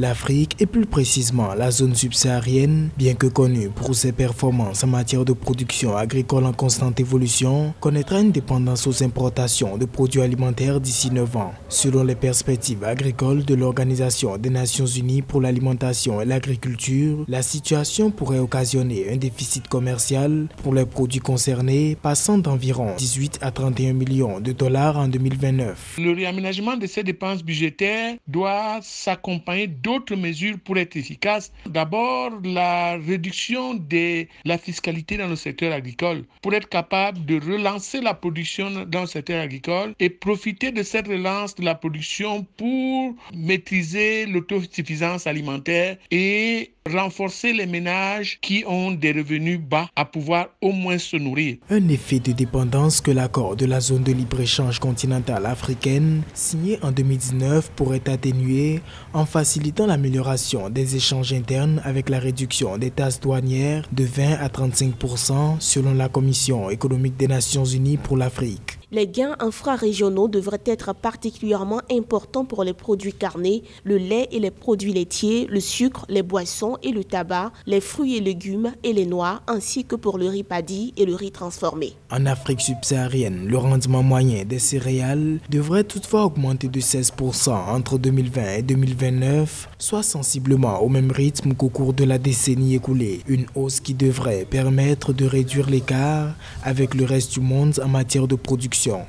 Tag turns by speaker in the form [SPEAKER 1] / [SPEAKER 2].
[SPEAKER 1] L'Afrique, et plus précisément la zone subsaharienne, bien que connue pour ses performances en matière de production agricole en constante évolution, connaîtra une dépendance aux importations de produits alimentaires d'ici 9 ans. Selon les perspectives agricoles de l'Organisation des Nations Unies pour l'alimentation et l'agriculture, la situation pourrait occasionner un déficit commercial pour les produits concernés passant d'environ 18 à 31 millions de dollars en 2029.
[SPEAKER 2] Le réaménagement de ces dépenses budgétaires doit s'accompagner d'autres mesures pour être efficace. D'abord, la réduction de la fiscalité dans le secteur agricole pour être capable de relancer la production dans le secteur agricole et profiter de cette relance de la production pour maîtriser l'autosuffisance alimentaire et renforcer les ménages qui ont des revenus bas à pouvoir au moins se nourrir.
[SPEAKER 1] Un effet de dépendance que l'accord de la zone de libre-échange continentale africaine signé en 2019 pourrait atténuer en facilitant l'amélioration des échanges internes avec la réduction des tasses douanières de 20 à 35% selon la Commission économique des Nations Unies pour l'Afrique.
[SPEAKER 3] Les gains infrarégionaux devraient être particulièrement importants pour les produits carnés, le lait et les produits laitiers, le sucre, les boissons et le tabac, les fruits et légumes et les noix, ainsi que pour le riz paddy et le riz transformé.
[SPEAKER 1] En Afrique subsaharienne, le rendement moyen des céréales devrait toutefois augmenter de 16% entre 2020 et 2029, soit sensiblement au même rythme qu'au cours de la décennie écoulée. Une hausse qui devrait permettre de réduire l'écart avec le reste du monde en matière de production. все.